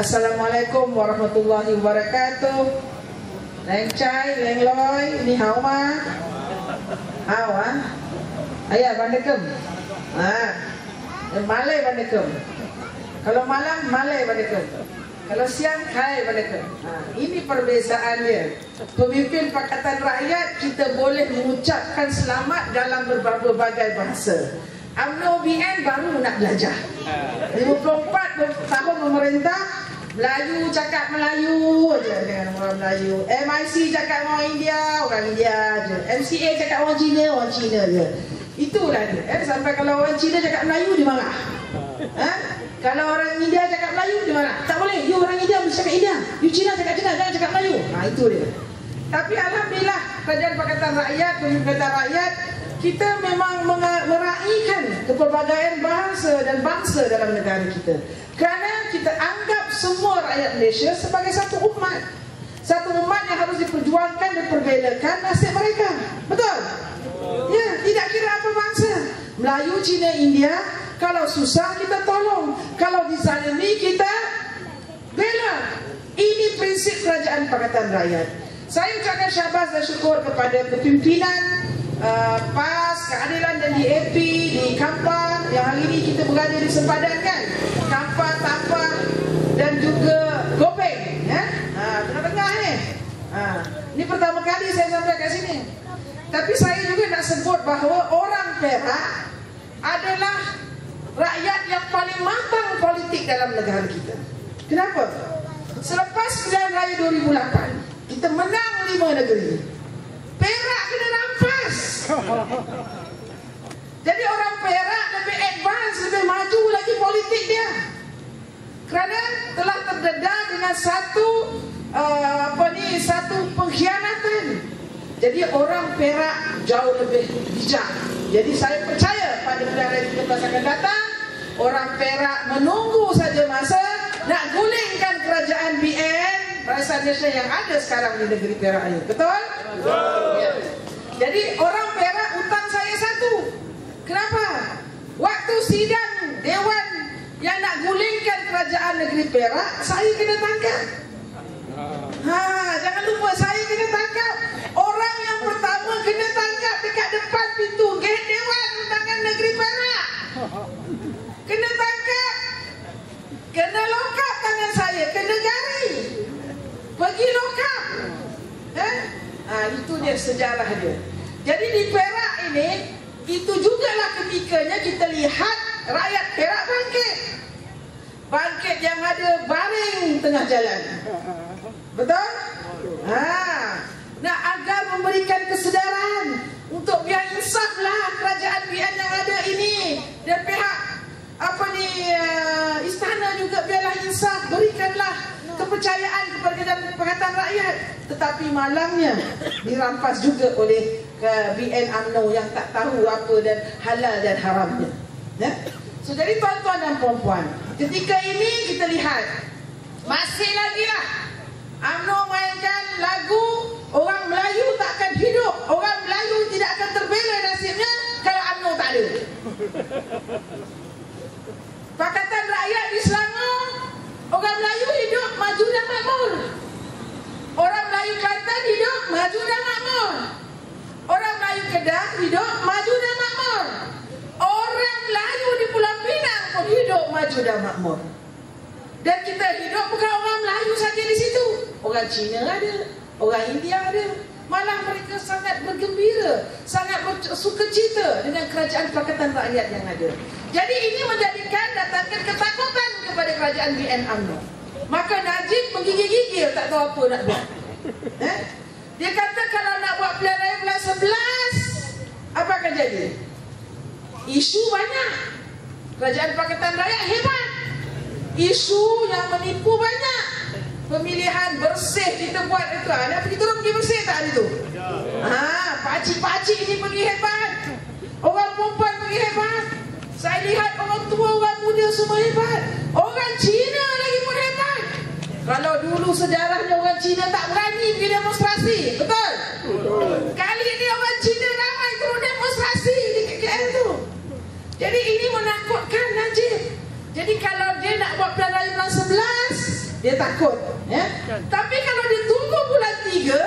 Assalamualaikum warahmatullahi wabarakatuh. Leng chai, leng loy, ni hao ma. Hao ah. Ayah bandekem. Ah. Malay bandekem. Kalau malam Malay bandekem. Kalau siang Hai bandekem. Ha, ini perbezaannya. Pemimpin Pakatan Rakyat kita boleh mengucapkan selamat dalam berbagai bahasa. UMNO BN baru nak belajar. 54 tahun memerintah Melayu cakap Melayu je dengan orang Melayu. MIC cakap orang India orang India je. MCA cakap orang Cina orang Cina je. Itulah dia eh? sampai kalau orang Cina cakap Melayu dia marah. Eh? kalau orang India cakap Melayu dia marah. Tak boleh you orang India mesti cakap India. You Cina cakap Cina jangan cakap Melayu. Ha, itu dia. Tapi Alhamdulillah Kerajaan Pakatan Rakyat Pakatan Rakyat kita memang meraihkan kepelbagaian bahasa dan bangsa dalam negara kita. Kerana kita anggap semua rakyat Malaysia sebagai satu umat. Satu umat yang harus diperjuangkan dan perbelakan nasib mereka. Betul? Ya, tidak kira apa bangsa. Melayu, Cina, India, kalau susah kita tolong. Kalau dizalimi kita bela. Ini prinsip kerajaan Pakatan Rakyat. Saya ucapkan syabas dan syukur kepada kepimpinan uh, PAS, keadilan dan DAP di Kampar yang hari ini kita berada di sempadan kan Kampar, Tapah dan juga Gopeng ya? ha, tengah-tengah ni ha, ini pertama kali saya sampai kat sini tapi saya juga nak sebut bahawa orang Perak adalah rakyat yang paling matang politik dalam negara kita kenapa? selepas pilihan raya 2008 kita menang lima negeri. Jadi orang Perak lebih advance, lebih maju lagi politik dia. Kerana telah terdedah dengan satu uh, apa ni satu pengkhianatan. Jadi orang Perak jauh lebih bijak. Jadi saya percaya pada bulan yang akan datang orang Perak menunggu saja masa nak gulingkan kerajaan BN Barisan Malaysia yang ada sekarang di negeri Perak ini. Betul? Betul. Ya. Jadi orang Perak utang saya satu. Kenapa? Waktu sidang Dewan yang nak gulingkan kerajaan negeri Perak, saya kena tangkap. Ha, jangan lupa saya kena tangkap. Orang yang pertama kena tangkap dekat depan pintu gate Dewan Undangan Negeri Perak. Kena tangkap. Kena lokap tangan saya, kena gari. Pergi lokap. Eh? Ha, itu dia sejarah dia. Jadi di Perak ini, itu jugalah ketikanya kita lihat rakyat Perak bangkit. Bangkit yang ada baring tengah jalan. Betul? Ha. Nah, agar memberikan kesedaran untuk biar insaflah kerajaan biar yang ada ini dan pihak apa ni uh, istana juga biarlah insaf berikanlah kepercayaan kepada perkataan rakyat tetapi malamnya dirampas juga oleh ke BN UMNO yang tak tahu apa dan halal dan haramnya ya? so jadi tuan-tuan dan perempuan ketika ini kita lihat masih lagi lah. UMNO mainkan lagu orang Melayu tak akan hidup orang Melayu tidak akan terbela nasibnya kalau UMNO tak ada Pakatan Rakyat di Selangor Orang Melayu hidup maju dan makmur. Orang Melayu Kelantan hidup maju dan makmur. Orang Melayu Kedah hidup maju dan makmur. Orang Melayu di Pulau Pinang pun hidup maju dan makmur. Dan kita hidup bukan orang Melayu saja di situ. Orang Cina ada, orang India ada. Malah mereka sangat bergembira, sangat suka cita dengan kerajaan Pakatan Rakyat yang ada. Jadi ini menjadikan datangkan ketakutan kepada kerajaan BN UMNO. Maka Najib menggigil-gigil tak tahu apa nak buat. Eh? Dia kata kalau nak buat pilihan raya bulan 11, apa akan jadi? Isu banyak. Kerajaan Pakatan Rakyat hebat. Isu yang menipu banyak. Pemilihan bersih kita buat itu. Ada pergi turun pergi bersih tak hari itu? Ha, pakcik-pakcik ini pergi hebat. Orang perempuan pergi hebat. Saya lihat orang tua, orang muda semua hebat. Orang Cina. Kalau dulu sejarahnya orang Cina tak berani pergi demonstrasi. Betul? Kali ini orang Cina ramai turun demonstrasi di KKL tu. Jadi ini menakutkan Najib. Jadi kalau dia nak buat pilihan raya bulan 11, Dia takut. Ya? Tapi kalau dia tunggu bulan tiga,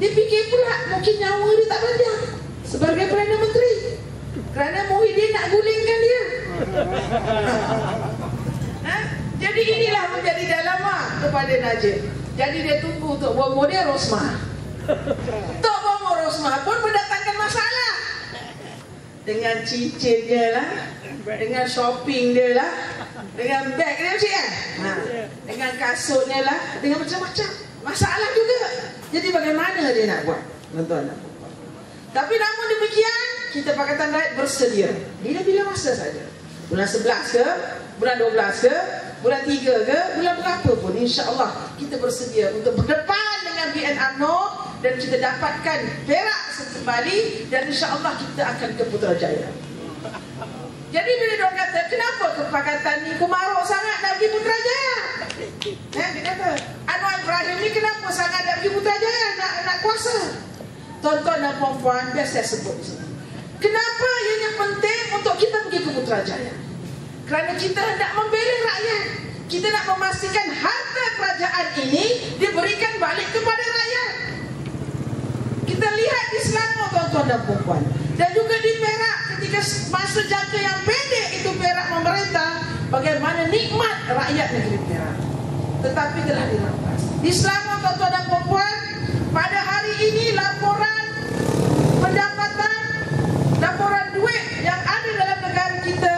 dia fikir pula mungkin nyawa dia tak panjang. Sebagai Perdana Menteri. Kerana Muhyiddin nak gulingkan dia. Jadi inilah menjadi dilema kepada Najib. Jadi dia tunggu untuk bomo dia Rosmah. Tok bomo Rosmah pun mendatangkan masalah. Dengan cincin dia lah. Dengan shopping dia lah. Dengan beg dia mesti kan? Ha. Dengan kasutnya lah. Dengan macam-macam. Masalah juga. Jadi bagaimana dia nak buat? Tuan-tuan nak buat. Tapi namun demikian, kita Pakatan Rakyat bersedia. Bila-bila masa saja. Bulan 11 ke? Bulan 12 ke? Bulan 3 ke? Bulan berapa pun. InsyaAllah kita bersedia untuk berdepan dengan BN UMNO dan kita dapatkan perak kembali dan insyaAllah kita akan ke Putrajaya. Jadi bila dia kata, kenapa kepakatan ni kemaruk sangat nak pergi Putrajaya? Eh, dia kata, Anwar Ibrahim ni kenapa sangat nak pergi Putrajaya, nak, nak kuasa? Tuan-tuan dan puan-puan, biar saya sebut di sini. Kenapa ianya penting untuk kita pergi ke Putrajaya? Kerana kita hendak membela rakyat. Kita nak memastikan harta kerajaan ini diberikan balik kepada rakyat. Kita lihat di Selangor tuan-tuan dan puan-puan. Dan juga di Perak ketika masa jangka yang pendek itu Perak memerintah. Bagaimana nikmat rakyat negeri Perak. Tetapi telah dirampas. Di Selangor tuan-tuan dan puan-puan. Pada hari ini laporan pendapatan, laporan duit yang ada dalam negara kita.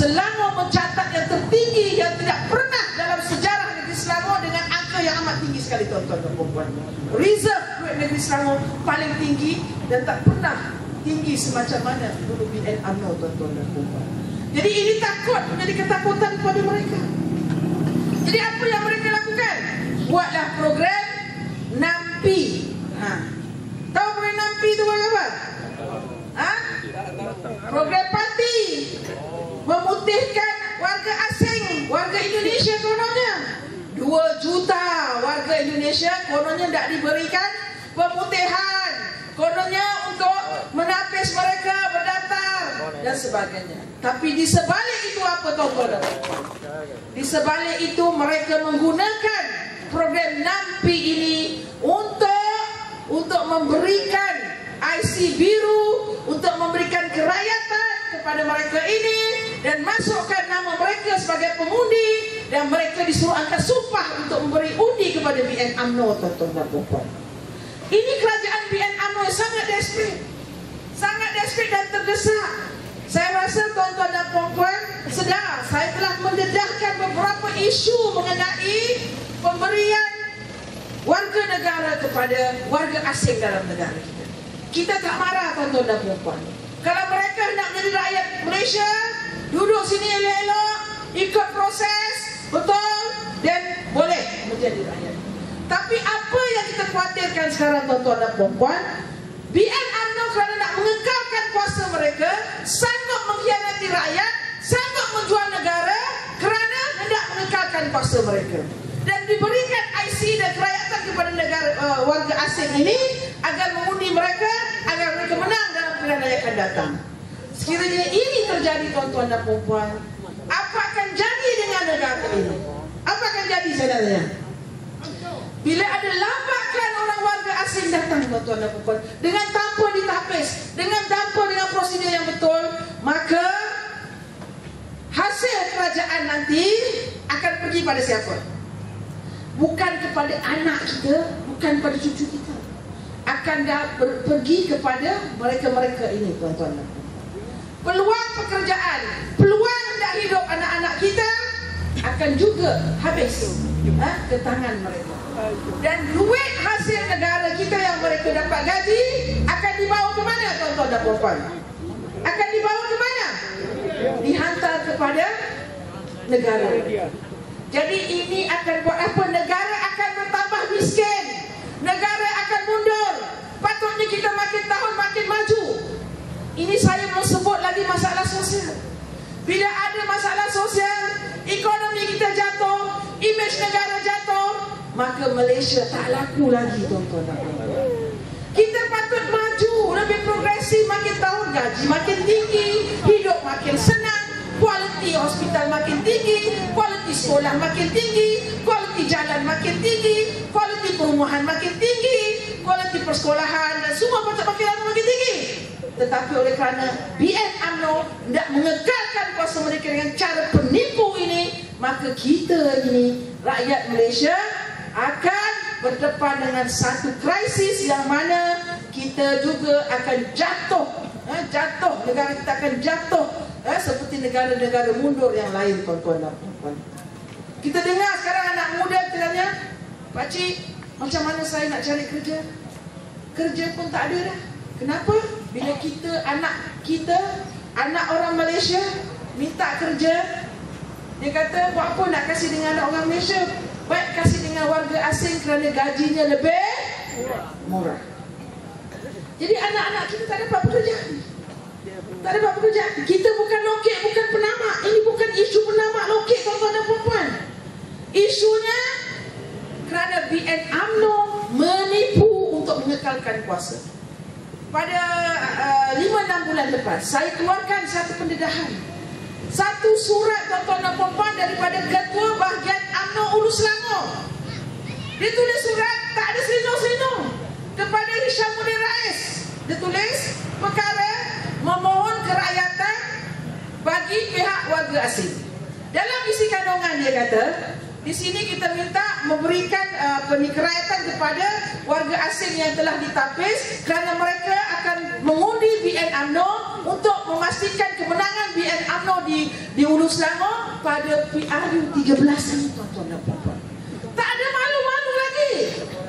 Selangor mencatat yang tertinggi yang tidak pernah dalam sejarah negeri Selangor dengan angka yang amat tinggi sekali tuan-tuan dan puan-puan. Reserve duit negeri Selangor paling tinggi dan tak pernah tinggi semacam mana dulu BN UMNO tuan-tuan dan puan-puan. Jadi ini takut menjadi ketakutan kepada mereka. Jadi apa yang mereka lakukan? Buatlah program Nampi. Ha. Tahu program Nampi itu apa? Ha? Program memutihkan warga asing, warga Indonesia kononnya. Dua juta warga Indonesia kononnya tidak diberikan pemutihan. Kononnya untuk menapis mereka berdatar dan sebagainya. Tapi di sebalik itu apa tuan-tuan Di sebalik itu mereka menggunakan program NAMPI ini untuk untuk memberikan IC biru, untuk memberikan kerakyatan kepada mereka ini dan masukkan nama mereka sebagai pengundi dan mereka disuruh angkat sumpah untuk memberi undi kepada BN UMNO tuan-tuan dan puan Ini kerajaan BN yang sangat desperate. Sangat desperate dan terdesak. Saya rasa tuan-tuan dan puan-puan sedar saya telah mendedahkan beberapa isu mengenai pemberian warga negara kepada warga asing dalam negara kita. Kita tak marah tuan-tuan dan puan-puan. Kalau mereka nak menjadi rakyat Malaysia, duduk sini elok-elok, ikut proses, betul, dan boleh menjadi rakyat. Tapi apa yang kita khawatirkan sekarang tuan-tuan dan puan-puan, BN UMNO kerana nak mengekalkan kuasa mereka, sanggup mengkhianati rakyat, sanggup menjual negara kerana hendak mengekalkan kuasa mereka. Dan diberikan IC dan kerakyatan kepada negara uh, warga asing ini agar mengundi mereka agar mereka menang dalam pilihan yang akan datang. Sekiranya ini terjadi tuan-tuan dan puan-puan, apa akan jadi dengan negara ini? Apa akan jadi saudara? Bila ada lapakan orang warga asing datang tuan-tuan dan puan dengan tanpa ditapis, dengan tanpa dengan prosedur yang betul, maka hasil kerajaan nanti akan pergi pada siapa? Bukan kepada anak kita, bukan pada cucu kita. Akan pergi kepada mereka-mereka ini tuan-tuan dan Peluang pekerjaan, peluang nak hidup anak-anak kita akan juga habis ha, ke tangan mereka. Dan duit hasil negara kita yang mereka dapat gaji akan dibawa ke mana tuan-tuan dan puan Akan dibawa ke mana? Dihantar kepada negara. Jadi ini akan buat apa? Negara akan bertambah miskin. Negara akan mundur. Patutnya kita makin tahun makin maju. Ini saya mau sebut lagi masalah sosial. Bila ada masalah sosial, ekonomi kita jatuh, imej negara jatuh, maka Malaysia tak laku lagi tuan-tuan Kita patut maju, lebih progresif makin tahun gaji makin tinggi, hidup makin senang, kualiti hospital makin tinggi, kualiti sekolah makin tinggi, kualiti jalan makin tinggi, kualiti perumahan makin tinggi, kualiti persekolahan dan semua macam makin lama makin tinggi. Tetapi oleh kerana BN UMNO tidak mengekalkan kuasa mereka dengan cara penipu ini, maka kita ini, rakyat Malaysia, akan berdepan dengan satu krisis yang mana kita juga akan jatuh eh, jatuh. Negara kita akan jatuh eh, seperti negara-negara mundur yang lain tuan-tuan dan puan kita dengar sekarang anak muda tanya pakcik macam mana saya nak cari kerja? Kerja pun tak ada dah. Kenapa bila kita anak kita anak orang Malaysia minta kerja dia kata buat apa nak kasih dengan anak orang Malaysia baik kasih dengan warga asing kerana gajinya lebih murah. Jadi anak-anak kita tak dapat pekerjaan. Tak dapat pekerjaan. Kita bukan lokek, bukan penamak. Ini bukan isu penamak lokek tuan-tuan dan puan-puan. Isunya kerana BN UMNO menipu untuk mengekalkan kuasa. Pada uh, 5-6 bulan lepas, saya keluarkan satu pendedahan satu surat tuan-tuan dan puan daripada ketua bahagian UMNO Ulu Selangor. Dia tulis surat tak ada selindung-selindung kepada Hishamuddin Rais. Dia tulis perkara memohon kerakyatan bagi pihak warga asing. Dalam isi kandungan dia kata, di sini kita minta memberikan uh, kerakyatan kepada warga asing yang telah ditapis kerana mereka akan mengundi BN UMNO untuk memastikan kemenangan BN UMNO di di Ulu Selangor pada PRU 13 ini tuan-tuan dan puan Tak ada malu-malu lagi.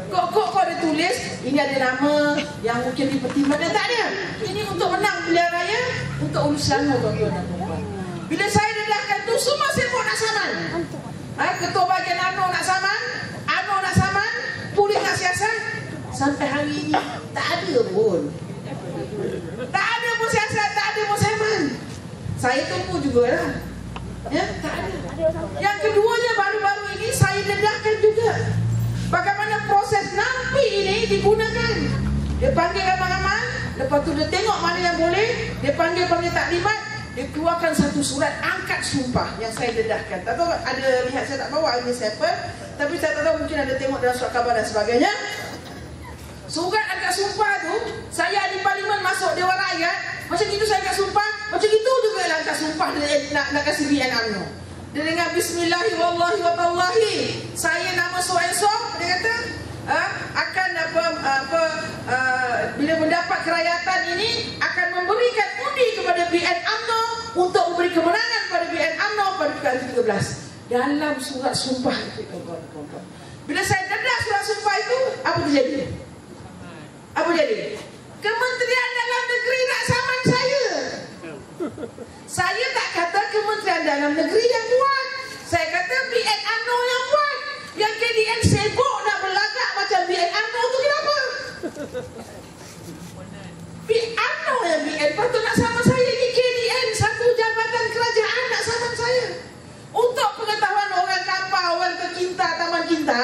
Kok kok kok ada tulis ini ada nama yang mungkin dipertimbangkan tak ada. Ini untuk menang pilihan raya untuk Ulu Selangor tuan-tuan dan puan Bila saya dedahkan tu semua sibuk nak saman. Ha, ketua bagian ANO nak saman, ANO nak saman, polis nak siasat. Sampai hari ini tak ada pun. Tak ada pun siasat, tak ada pun saman. Saya tunggu juga lah. Ya, tak ada. Yang keduanya baru-baru ini saya dedahkan juga. Bagaimana proses nampi ini digunakan. Dia panggil ramai-ramai, lepas tu dia tengok mana yang boleh, dia panggil-panggil taklimat, dia keluarkan satu surat angkat sumpah yang saya dedahkan. Tak tahu ada lihat saya tak bawa ini sampel, tapi saya tak tahu mungkin ada tengok dalam surat khabar dan sebagainya. Surat angkat sumpah tu, saya di parlimen masuk Dewan Rakyat, macam itu saya angkat sumpah, macam itu juga lah angkat sumpah dia nak, nak kasih BN UMNO. Dia dengar Bismillahirrahmanirrahim. Saya nama so and so, dia kata, uh, akan apa apa uh, bila mendapat kerakyatan ini akan memberikan undi kepada BN UMNO untuk memberi kemenangan kepada BN UMNO pada tahun 13 dalam surat sumpah itu bila saya dedah surat sumpah itu apa terjadi? Apa jadi Kementerian Dalam Negeri nak saman saya. Saya tak kata Kementerian Dalam Negeri yang buat. Saya kata BN UMNO yang buat. Yang KDN sibuk nak berlagak macam BN UMNO tu kenapa? BN UMNO yang BN patut nak sama saya ni KDN satu jabatan kerajaan nak sama saya. Untuk pengetahuan orang kapal, orang kekinta, taman kinta,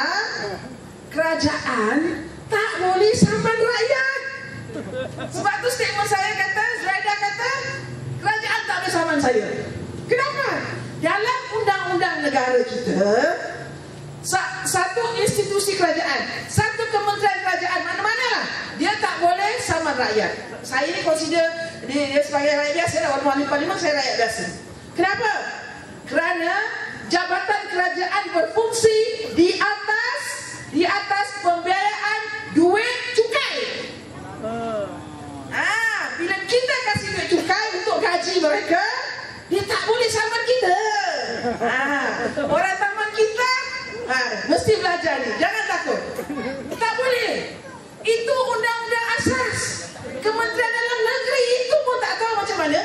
kerajaan tak boleh saman rakyat. Sebab tu statement saya kata, Zraida kata, kerajaan tak boleh saman saya. Kenapa? Dalam undang-undang negara kita, satu institusi kerajaan, satu kementerian kerajaan mana-mana lah, dia tak boleh sama rakyat. Saya ni consider dia, dia sebagai rakyat biasa lah, walaupun ahli parlimen saya rakyat biasa. Kenapa? Kerana jabatan kerajaan berfungsi di atas di atas pembiayaan duit cukai. Ah, bila kita kasih duit cukai untuk gaji mereka, dia tak boleh sama kita. Ah, orang taman kita Ha, mesti belajar ni. Jangan takut. Tak boleh. Itu undang-undang asas. Kementerian Dalam Negeri itu pun tak tahu macam mana.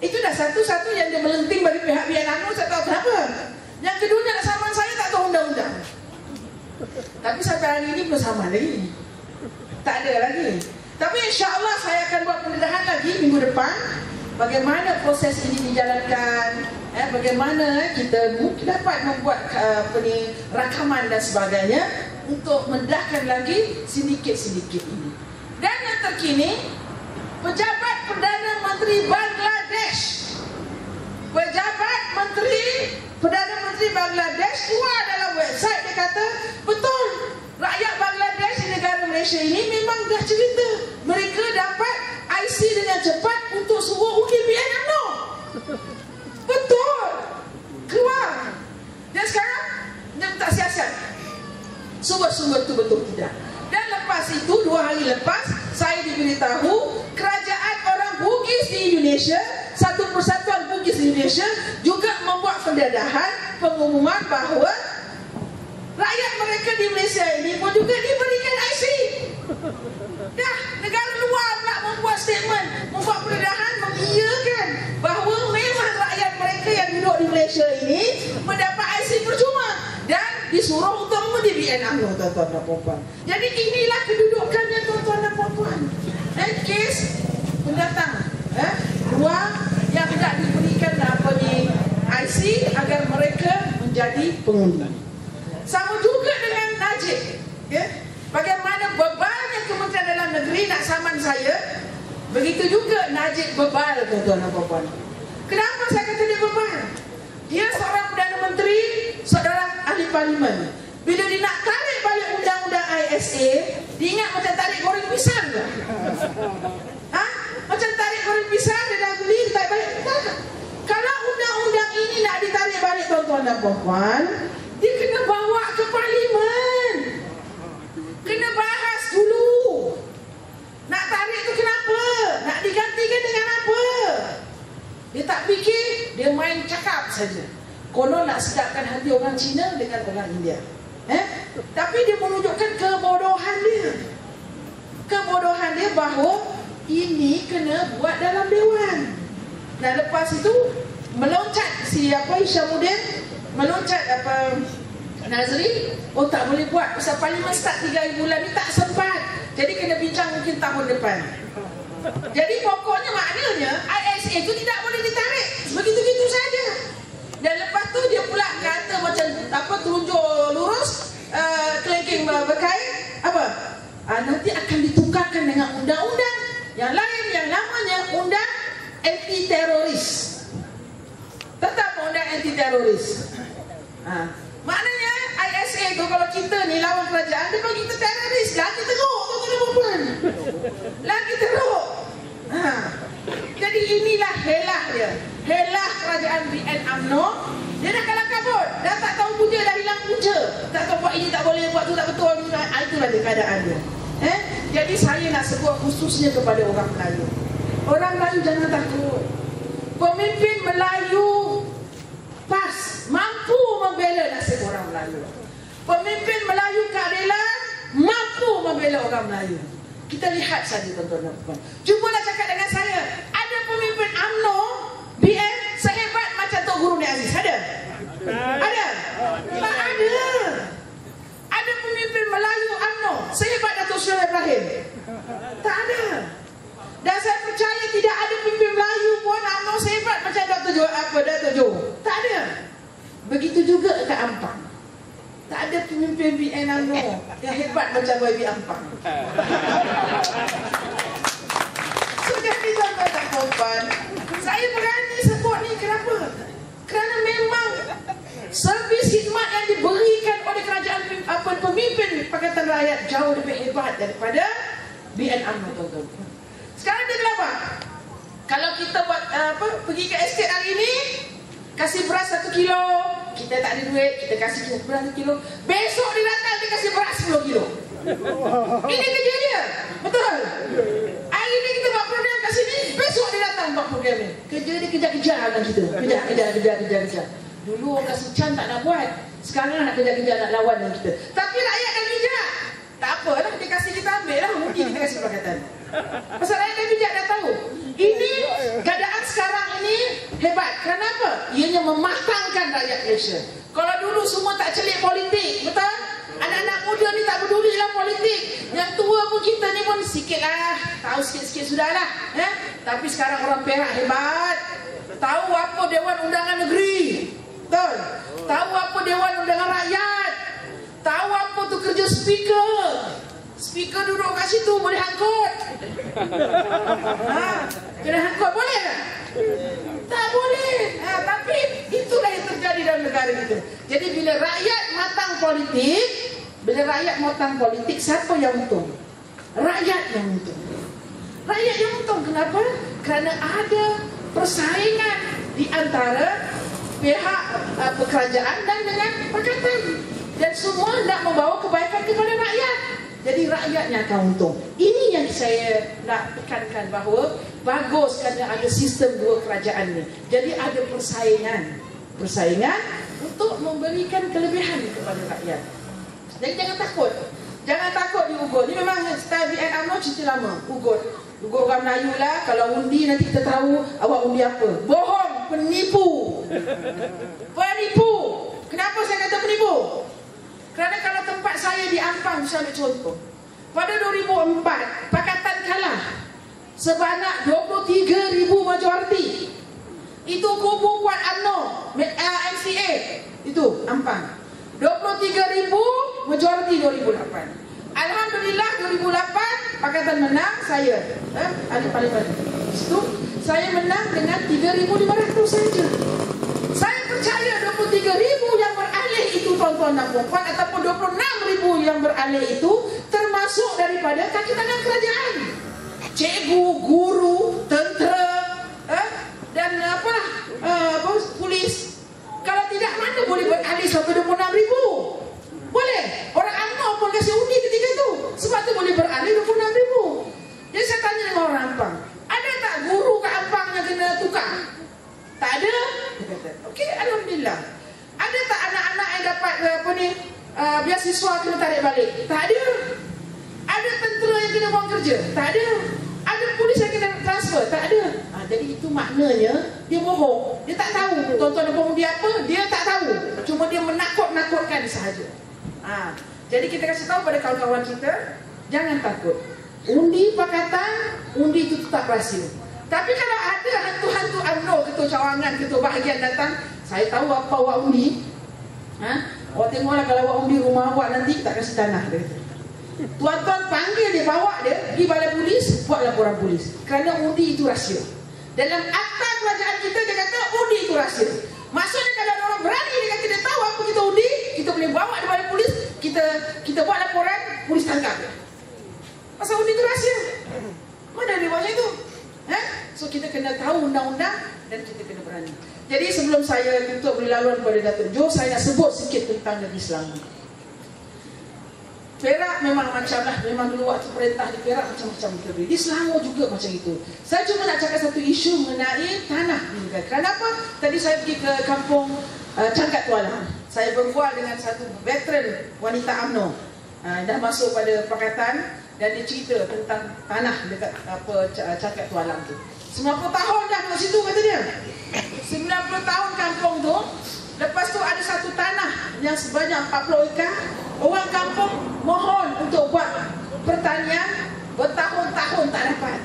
Itu dah satu-satu yang dia melenting bagi pihak BN UMNO. Saya tahu kenapa. Yang kedua nak saman saya tak tahu undang-undang. Tapi sampai hari ini belum sama lagi. Tak ada lagi. Tapi insya Allah saya akan buat pendedahan lagi minggu depan. Bagaimana proses ini dijalankan eh, bagaimana kita dapat membuat uh, apa ni, rakaman dan sebagainya untuk mendahkan lagi sedikit-sedikit ini terkini Pejabat Perdana Menteri Bangladesh. Pejabat Menteri Perdana Menteri Bangladesh Keluar dalam website dia kata Betul rakyat Bangladesh di negara Malaysia ini memang dah cerita Mereka dapat IC dengan cepat untuk semua UKPN UMNO Betul. Keluar. Dan sekarang yang tak siasat Sumber-sumber itu betul tidak? Dan lepas itu, dua hari lepas, saya diberitahu kerajaan orang Bugis di Indonesia, satu persatuan Bugis di Indonesia juga membuat pendedahan pengumuman bahawa rakyat mereka di Malaysia ini pun juga diberikan IC. Dah, negara luar nak membuat statement, membuat pendedahan, mengiyakan bahawa memang rakyat mereka yang duduk di Malaysia ini mendapat IC percuma disuruh untuk mengundi BN UMNO tuan-tuan dan puan Jadi inilah kedudukannya tuan-tuan dan puan-puan. Dan kes pendatang eh, ruang yang tidak diberikan apa ni IC agar mereka menjadi pengundi. Sama juga dengan Najib. Ya? Bagaimana bebalnya Kementerian Dalam Negeri nak saman saya, begitu juga Najib bebal, tuan-tuan dan puan Kenapa saya kata dia bebal? Dia seorang Perdana Menteri, seorang ahli parlimen. Bila dia nak tarik balik undang-undang ISA, dia ingat macam tarik goreng pisang ke? Ha? Macam tarik goreng pisang, dia dah beli, dia tarik balik. Tak. Kalau undang-undang ini nak ditarik balik, tuan-tuan dan puan dia kena bawa ke parlimen. Kena bahas dulu. Nak tarik tu kenapa? Nak digantikan dengan apa? Dia tak fikir, dia main cakap saja. Konon nak sedapkan hati orang Cina dengan orang India. Eh? Tapi dia menunjukkan kebodohan dia. Kebodohan dia bahawa ini kena buat dalam dewan. Dan lepas itu meloncat si apa Isyamuddin meloncat apa Nazri oh tak boleh buat pasal parlimen start 3 bulan ni tak sempat jadi kena bincang mungkin tahun depan jadi pokoknya maknanya ISA itu tidak boleh ditarik begitu-gitu saja dan lepas tu dia pula kata macam apa tunjuk lurus uh, kelengking berkait apa uh, nanti akan ditukarkan dengan undang-undang yang lain yang namanya undang anti teroris tetap undang anti teroris Ha. Maknanya ISA tu kalau kita ni lawan kerajaan dia bagi kita teroris lagi teruk tu kena perempuan. Lagi teruk. Ha. Jadi inilah helah dia. Helah kerajaan BN UMNO dia dah kalah kabut. Dah tak tahu punca dah hilang punca. Tak tahu buat ini tak boleh buat tu tak betul. Ha, itulah dia keadaan dia. Eh? Jadi saya nak sebut khususnya kepada orang Melayu. Orang Melayu jangan takut. Pemimpin Melayu pas mampu membela nasib orang Melayu. Pemimpin Melayu keadilan mampu membela orang Melayu. Kita lihat saja tuan-tuan dan puan. Cubalah cakap dengan saya, ada pemimpin AMNO BN sehebat macam Tok Guru Ni Aziz? Ada? Ada? Tak ada. Ada pemimpin Melayu AMNO sehebat Datuk Sri Ibrahim? Tak ada. Dan saya percaya tidak ada pemimpin Melayu pun Amno sehebat macam Dr. Jo apa Dr. Jo. Tak ada. Begitu juga ke Ampang. Tak ada pemimpin BN Amno yang hebat macam YB Ampang. so jadi tuan-tuan dan puan saya berani sebut ni kenapa? Kerana memang servis khidmat yang diberikan oleh kerajaan apa pemimpin Pakatan Rakyat jauh lebih hebat daripada BN tuan-tuan. Sekarang dia kenapa? Kalau kita buat uh, apa pergi ke estate hari ini, kasih beras satu kilo, kita tak ada duit, kita kasih beras satu kilo. Besok dia datang dia kasih beras sepuluh kilo. Ini kerja dia. Betul? Hari ini kita buat program kat sini, besok dia datang buat program ni. Kerja dia kejar-kejar dengan kita. Kejar, kejar, kejar. Dulu orang kasi Chan tak nak buat. Sekarang nak kejar-kejar nak lawan dengan kita. Tapi rakyat dah bijak. Tak apa lah, dia kasih kita ambil lah. Mungkin kita kasih perkataan. Pasal rakyat dah bijak dah tahu. Ini keadaan sekarang ini hebat. Kenapa? Ianya mematangkan rakyat Malaysia. Kalau dulu semua tak celik politik, betul? Anak-anak muda ni tak peduli dalam politik. Yang tua pun kita ni pun sikit lah. Tahu sikit-sikit sudah lah. Eh? Tapi sekarang orang Perak hebat. Tahu apa Dewan Undangan Negeri. Betul? Tahu apa Dewan Undangan Rakyat. Tahu apa tu kerja speaker. Speaker duduk kat situ boleh hangkut. Ha, kena hangkut boleh tak? Tak boleh. Ha, tapi itulah yang terjadi dalam negara kita. Jadi bila rakyat matang politik, bila rakyat matang politik, siapa yang untung? Rakyat yang untung. Rakyat yang untung kenapa? Kerana ada persaingan di antara pihak uh, pekerajaan dan dengan pakatan. Dan semua nak membawa kebaikan kepada rakyat. Jadi rakyatnya akan untung. Ini yang saya nak tekankan bahawa bagus kerana ada sistem dua kerajaan ni. Jadi ada persaingan. Persaingan untuk memberikan kelebihan kepada rakyat. Jadi jangan takut. Jangan takut di Ugut. Ini memang style BN UMNO cerita lama. Ugut. Ugut orang Melayu lah. Kalau undi nanti kita tahu awak undi apa. Bohong. Penipu. Penipu. Kenapa saya kata penipu? Kerana kalau tempat saya di Ampang, saya ambil contoh. Pada 2004, Pakatan kalah. Sebanyak 23 ribu majoriti. Itu kubu kuat UMNO. MCA. Itu Ampang. 23 ribu majoriti 2008. Alhamdulillah 2008 Pakatan menang saya. Eh, ahli parlimen. Itu saya menang dengan 3.500 saja. Saya percaya 23 ribu yang beralih tuan-tuan dan puan ataupun 26 ribu yang beralih itu termasuk daripada kaki tangan kerajaan. Cikgu, guru, tentera eh, dan apa uh, polis. Kalau tidak mana boleh beralih sampai 26 ribu? Boleh. Orang UMNO pun kasih undi ketika itu. Sebab tu boleh beralih 26 ribu. Jadi saya tanya dengan orang Ampang. Ada tak guru ke Ampang yang kena tukar? Tak ada. Okey, Alhamdulillah. Ada tak anak-anak yang dapat uh, apa ni uh, biasiswa kena tarik balik? Tak ada. Ada tentera yang kena buang kerja? Tak ada. Ada polis yang kena transfer? Tak ada. Ha, jadi itu maknanya dia bohong. Dia tak tahu tuan-tuan dan puan dia apa. Dia tak tahu. Cuma dia menakut-nakutkan sahaja. Ha, jadi kita kasih tahu pada kawan-kawan kita, jangan takut. Undi pakatan, undi itu tetap rahsia. Tapi kalau ada hantu-hantu UMNO, ketua cawangan, ketua bahagian datang, saya tahu apa awak undi. Ha? Awak tengoklah kalau awak undi rumah awak nanti, tak kasih tanah. Dia Tuan-tuan panggil dia, bawa dia, pergi balai polis, buat laporan polis. Kerana undi itu rahsia. Dalam akta kerajaan kita, dia kata undi itu rahsia. Maksudnya kalau orang berani dia kata dia tahu apa kita undi, kita boleh bawa di balai polis, kita kita buat laporan, polis tangkap dia. Pasal undi itu rahsia. Mana dia buat itu? Eh? So kita kena tahu undang-undang dan kita kena berani. Jadi sebelum saya tutup laluan kepada Datuk Jo, saya nak sebut sikit tentang Negeri Selangor. Perak memang macam lah Memang dulu waktu perintah di Perak macam-macam beri Di Selangor juga macam itu. Saya cuma nak cakap satu isu mengenai tanah di negara. Kenapa? Tadi saya pergi ke kampung uh, Cangkat Tualang Saya berbual dengan satu veteran wanita UMNO. Uh, Dah masuk pada pakatan Dan dia cerita tentang tanah dekat apa Cangkat Tualang tu 90 tahun dah kat situ kata dia 90 tahun kampung tu Lepas tu ada satu tanah yang sebanyak 40 ekar. Orang kampung mohon untuk buat pertanian bertahun-tahun tak dapat.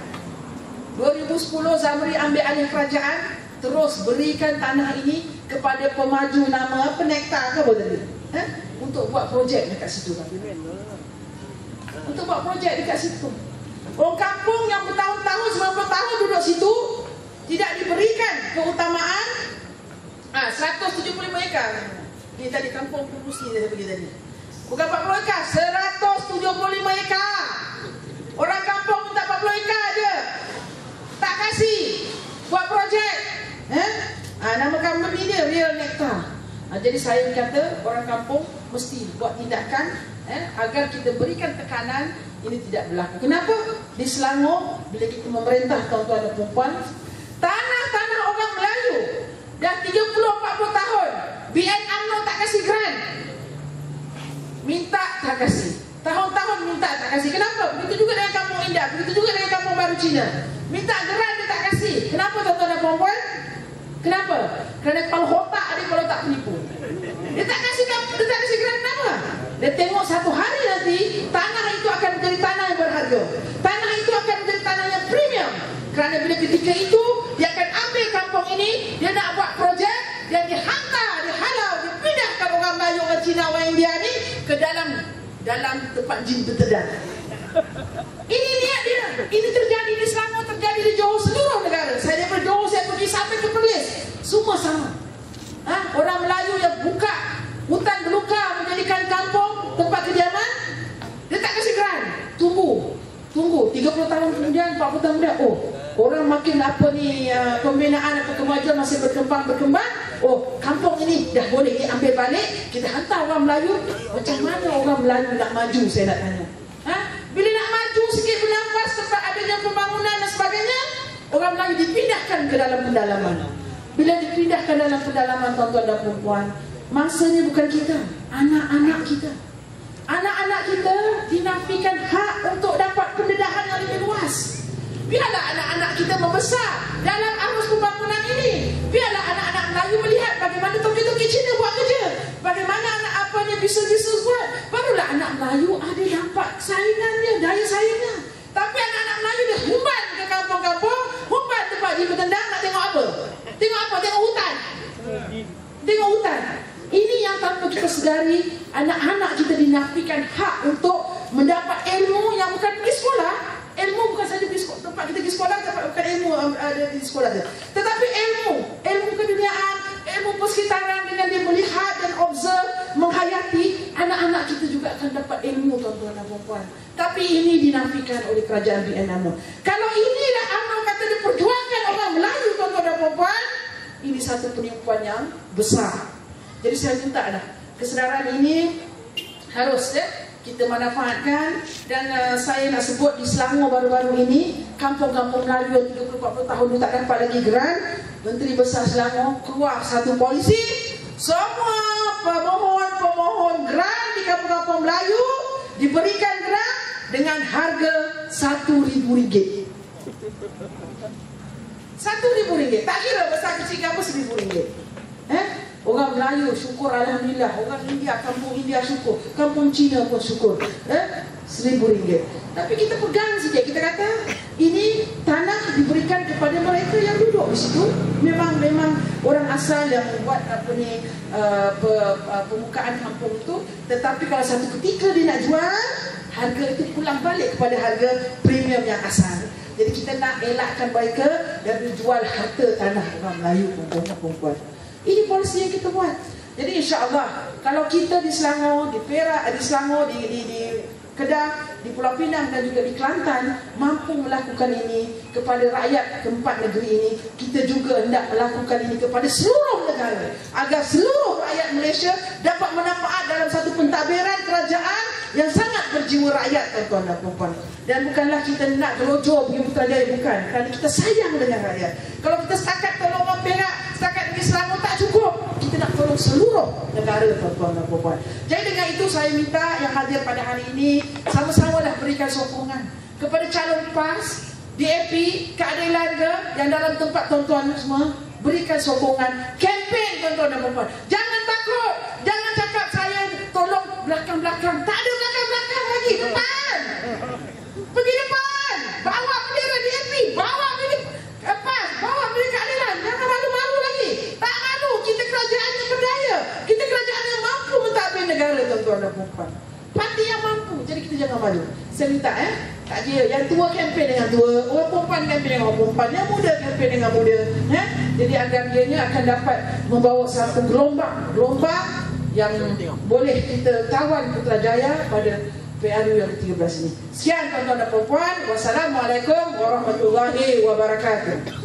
2010 Zamri ambil alih kerajaan terus berikan tanah ini kepada pemaju nama apa Nektar ke apa tadi? Eh? Untuk buat projek dekat situ. Untuk buat projek dekat situ. Orang kampung yang bertahun-tahun 90 tahun duduk situ tidak diberikan keutamaan Ah, 175 ekar. Ni tadi kampung Pupusi saya pergi tadi. Bukan 40 ekar, 175 ekar. Orang kampung minta 40 ekar je. Tak kasih buat projek. Eh? Ah, nama company dia Real Nectar. Ah, jadi saya kata orang kampung mesti buat tindakan eh, agar kita berikan tekanan ini tidak berlaku. Kenapa? Di Selangor bila kita memerintah tuan-tuan dan puan tanah-tanah orang Melayu Dah 30-40 tahun BN UMNO tak kasih grant Minta tak kasih Tahun-tahun minta tak kasih Kenapa? Begitu juga dengan kampung Indah Begitu juga dengan kampung baru Cina Minta grant dia tak kasih Kenapa tuan-tuan dan perempuan? Kenapa? Kerana kalau otak dia kalau tak penipu Dia tak kasih dia tak kasih grant kenapa? Dia tengok satu hari nanti Tanah itu akan menjadi tanah itu akan menjadi tanah yang premium. Kerana bila ketika itu Dia akan ambil kampung ini Dia nak buat projek Dan dihantar, dihalau, dipindahkan orang Melayu, orang Cina, orang India ni Ke dalam dalam tempat jin bertedar Ini niat dia. Ini terjadi di Selangor, terjadi di Johor seluruh negara. Saya daripada Johor, saya pergi sampai ke Perlis. Semua sama. Ha? Orang Melayu yang buka hutan belukar menjadikan kampung tempat kediaman Dia tak kasih grant, tunggu tunggu 30 tahun kemudian 40 tahun kemudian oh orang makin apa ni uh, pembinaan atau kemajuan masih berkembang berkembang. Oh kampung ini dah boleh diambil balik kita hantar orang Melayu. Macam mana orang Melayu nak maju saya nak tanya? Ha? bila nak maju sikit bernafas tempat adanya pembangunan dan sebagainya orang Melayu dipindahkan ke dalam pendalaman. Bila dipindahkan dalam pendalaman tuan-tuan dan perempuan masanya bukan kita anak-anak kita. Anak-anak kita dinafikan hak untuk dapat pendedahan yang lebih luas biarlah anak-anak kita membesar dalam arus pembangunan ini. Biarlah anak-anak Melayu melihat bagaimana toki-toki Cina buat kerja. Bagaimana anak apa ni bisnes-bisnes buat. Barulah anak Melayu ada dapat saingannya daya saingnya. Tapi anak-anak Melayu dia humban ke kampung-kampung humban tempat dia bertendang nak tengok apa? Tengok apa? Tengok hutan. Tengok hutan. Ini yang tanpa kita sedari anak-anak kita dinafikan hak untuk mendapat ilmu yang bukan di sekolah ilmu bukan saja di sekolah, tempat kita di sekolah tempat bukan ilmu um, ada di sekolah saja tetapi ilmu ilmu keduniaan ilmu persekitaran dengan dia melihat dan observe menghayati anak-anak kita juga akan dapat ilmu tuan-tuan dan puan tapi ini dinafikan oleh kerajaan Vietnam kalau inilah UMNO kata diperjuangkan orang Melayu tuan-tuan dan puan ini satu penipuan yang besar. Jadi saya minta dah kesedaran ini harus ya kita manfaatkan. Dan uh, saya nak sebut di Selangor baru-baru ini kampung-kampung Melayu yang 30-40 tahun itu tak dapat lagi geran. Menteri Besar Selangor keluar satu polisi. Semua pemohon-pemohon geran di kampung-kampung Melayu diberikan geran dengan harga RM1,000 RM1,000 tak kira besar kecil apa RM1,000 eh? Orang Melayu syukur Alhamdulillah. Orang India, kampung India syukur. Kampung Cina pun syukur. Eh? Seribu ringgit. Tapi kita pegang sikit. Kita kata Ini tanah diberikan kepada mereka yang duduk di situ. Memang memang orang asal yang buat apa ni uh, pe, uh, Pembukaan kampung itu Tetapi kalau satu ketika dia nak jual Harga itu pulang balik kepada harga premium yang asal. Jadi kita nak elakkan mereka Dan jual harta tanah orang Melayu perempuan-perempuan ini polisi yang kita buat. Jadi insya Allah kalau kita di Selangor, di Perak, di Selangor, di, di, di Kedah, di Pulau Pinang dan juga di Kelantan mampu melakukan ini kepada rakyat keempat negeri ini, kita juga hendak melakukan ini kepada seluruh negara agar seluruh rakyat Malaysia dapat manfaat dalam satu pentadbiran kerajaan yang sangat berjiwa rakyat tuan-tuan dan puan Dan bukanlah kita nak gerojo pergi Putrajaya bukan, kerana kita sayang dengan rakyat. Kalau kita setakat tolong orang Perak, setakat negeri Selangor tak cukup. Kita nak tolong seluruh negara tuan-tuan dan puan Jadi dengan itu saya minta yang hadir pada hari ini sama-sama lah berikan sokongan kepada calon PAS, DAP, keadilan ke yang dalam tempat tuan-tuan semua berikan sokongan. Kempen tuan-tuan dan puan jangan takut jangan cakap saya tolong belakang-belakang tak ada belakang-belakang lagi depan pergi depan bawa bendera DAP bawa bendera PAS bawa bendera keadilan jangan malu-malu lagi tak malu kita kerajaan yang berdaya kita kerajaan yang mampu mentadbir negara tuan-tuan dan puan parti yang mampu jadi kita jangan malu minta eh tak kira yang tua kempen dengan tua orang perempuan kempen dengan orang perempuan yang muda kempen dengan muda eh? jadi agar dia akan dapat membawa satu gelombang gelombang yang boleh kita tawan Putrajaya pada PRU yang ke-13 ini. Sekian tuan-tuan dan puan Wassalamualaikum warahmatullahi wabarakatuh.